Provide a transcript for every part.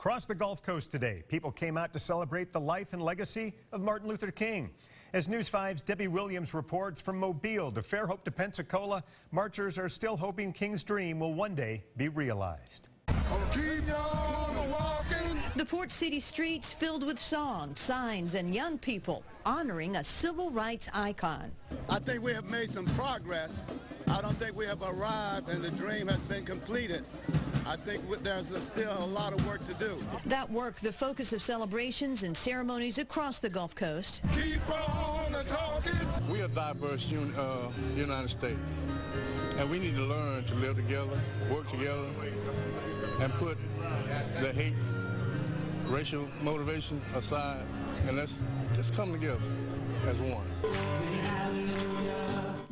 Across the Gulf Coast today, people came out to celebrate the life and legacy of Martin Luther King. As News 5's Debbie Williams reports from Mobile to Fairhope to Pensacola, marchers are still hoping King's dream will one day be realized. The port city streets filled with songs, signs, and young people honoring a civil rights icon. I think we have made some progress. I don't think we have arrived and the dream has been completed. I think there's still a lot of work to do. That work, the focus of celebrations and ceremonies across the Gulf Coast. We are a diverse un uh, United States, and we need to learn to live together, work together, and put the hate, racial motivation aside, and let's just come together as one.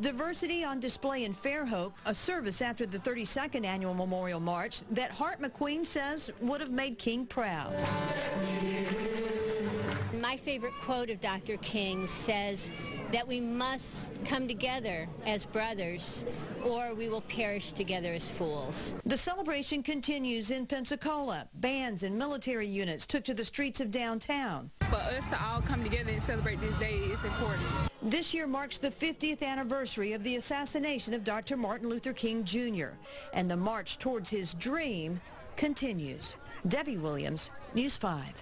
Diversity on display in Fairhope, a service after the 32nd annual Memorial March that Hart McQueen says would have made King proud. My favorite quote of Dr. King says that we must come together as brothers or we will perish together as fools. The celebration continues in Pensacola. Bands and military units took to the streets of downtown. For us to all come together and celebrate this day is important. This year marks the 50th anniversary of the assassination of Dr. Martin Luther King Jr. and the march towards his dream continues. Debbie Williams, News 5.